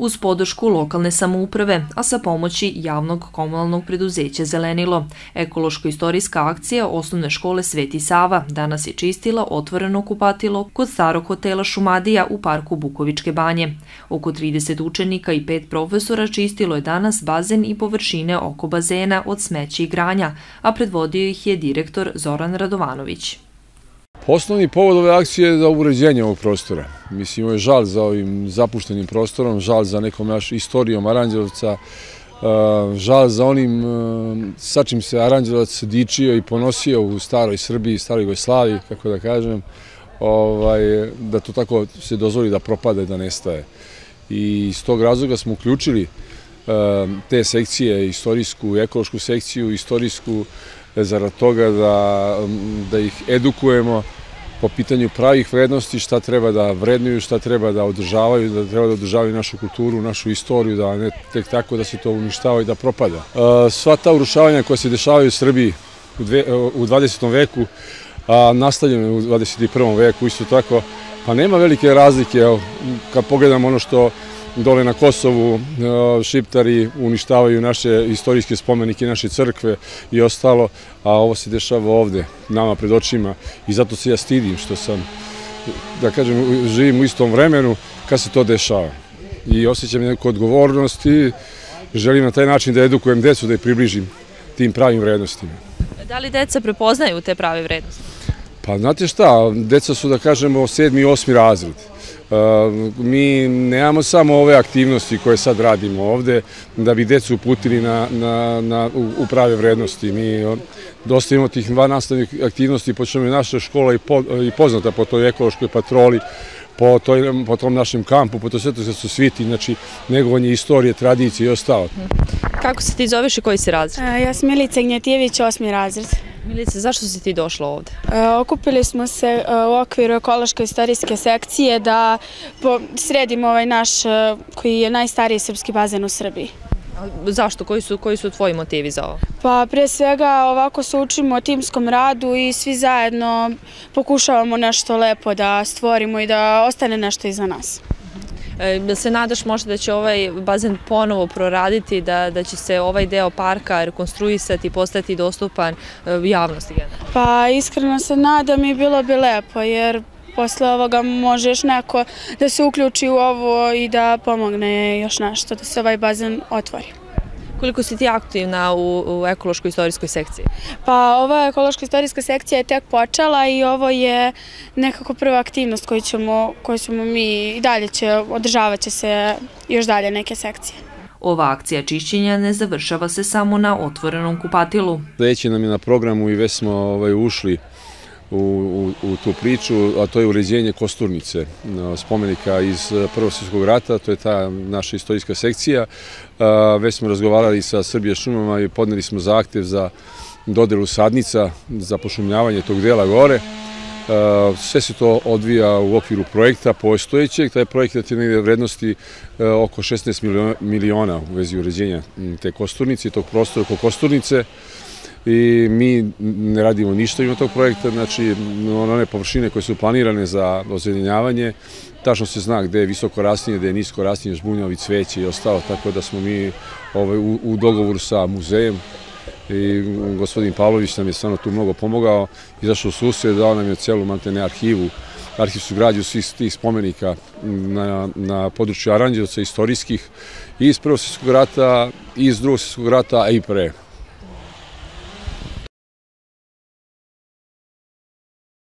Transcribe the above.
uz podršku lokalne samouprave, a sa pomoći javnog komunalnog preduzeća Zelenilo. Ekološko-istorijska akcija osnovne škole Sveti Sava danas je čistila otvoreno kupatilo kod starog hotela Šumadija u parku Bukovičke banje. Oko 30 učenika i pet profesora čistilo je danas bazen i površine oko bazena od smeća i granja, a predvodio ih je direktor Zoran Radovanović. Osnovni povod ove akcije je za uređenje ovog prostora. Mislim, ovo je žal za ovim zapuštenim prostorom, žal za nekom naš istorijom Aranđelovca, e, žal za onim e, sa čim se Aranđelovac dičio i ponosio u staroj Srbiji, staroj Jugoslaviji, kako da kažem, ovaj, da to tako se dozvoli da propade, da nestaje. I iz tog razloga smo uključili e, te sekcije, istorijsku, ekološku sekciju, istorijsku, E, zarad toga da, da ih edukujemo po pitanju pravih vrednosti, šta treba da vrednuju, šta treba da održavaju, da treba da održavaju našu kulturu, našu istoriju, da ne tek tako da se to uništava i da propada. E, sva ta urušavanja koja se dešavaju u Srbiji u 20. E, veku, a nastavljeno u 21. veku isto tako, pa nema velike razlike kad pogledamo ono što dole na Kosovu e, šiptari uništavaju naše istorijske spomenike, naše crkve i ostalo, a ovo se dešava ovde, nama pred očima i zato se ja stidim što sam, da kažem, živim u istom vremenu kad se to dešava. I osjećam neku odgovornost i želim na taj način da edukujem decu, da ih približim tim pravim vrednostima. Da li deca prepoznaju te prave vrednosti? Pa znate šta, deca su da kažemo sedmi i osmi razred. Uh, mi nemamo samo ove aktivnosti koje sad radimo ovde da bi decu uputili na, na, na, u prave vrednosti. Mi uh, dosta imamo tih dva nastavnih aktivnosti, počnemo je naša škola i, po, uh, i poznata po toj ekološkoj patroli, po, toj, po tom našem kampu, po to sve to su sviti, znači negovanje istorije, tradicije i ostalo. Mhm. Kako se ti zoveš i koji si razred? E, ja sam Milica Gnjetijević, osmi razred. Milice, zašto si ti došla ovde? E, okupili smo se e, u okviru ekološke istorijske sekcije da sredimo ovaj naš koji je najstariji srpski bazen u Srbiji. Zašto? Koji su, koji su tvoji motivi za ovo? Pa pre svega ovako se učimo o timskom radu i svi zajedno pokušavamo nešto lepo da stvorimo i da ostane nešto iza nas. E, se nadaš možda da će ovaj bazen ponovo proraditi, da, da će se ovaj deo parka rekonstruisati i postati dostupan e, javnosti javnosti? Pa iskreno se nadam i bilo bi lepo jer posle ovoga može još neko da se uključi u ovo i da pomogne još nešto, da se ovaj bazen otvori. Koliko si ti aktivna u, u ekološko-istorijskoj sekciji? Pa ova ekološko-istorijska sekcija je tek počela i ovo je nekako prva aktivnost koju ćemo, koju ćemo mi i dalje će, održavat će se još dalje neke sekcije. Ova akcija čišćenja ne završava se samo na otvorenom kupatilu. Sljedeće nam je na programu i već smo ovaj, ušli u, u, tu priču, a to je uređenje Kosturnice, spomenika iz Prvog svjetskog rata, to je ta naša istorijska sekcija. Već smo razgovarali sa Srbije šumama i podneli smo zahtev za dodelu sadnica, za pošumljavanje tog dela gore. Sve se to odvija u okviru projekta postojećeg. Taj projekat je negdje vrednosti oko 16 miliona u vezi uređenja te kosturnice i tog prostora oko kosturnice i mi ne radimo ništa ima tog projekta, znači ono, one površine koje su planirane za ozedinjavanje, tačno se zna gde je visoko rastinje, gde je nisko rastinje, žbunjavi cveće i ostalo, tako da smo mi ovaj, u, u dogovoru sa muzejem i gospodin Pavlović nam je stvarno tu mnogo pomogao, izašao u susred, dao nam je celu mantene arhivu, arhivsku građu svih tih spomenika na, na području Aranđevca, istorijskih, i iz Prvog svjetskog rata, i iz Drugog svjetskog rata, a i pre.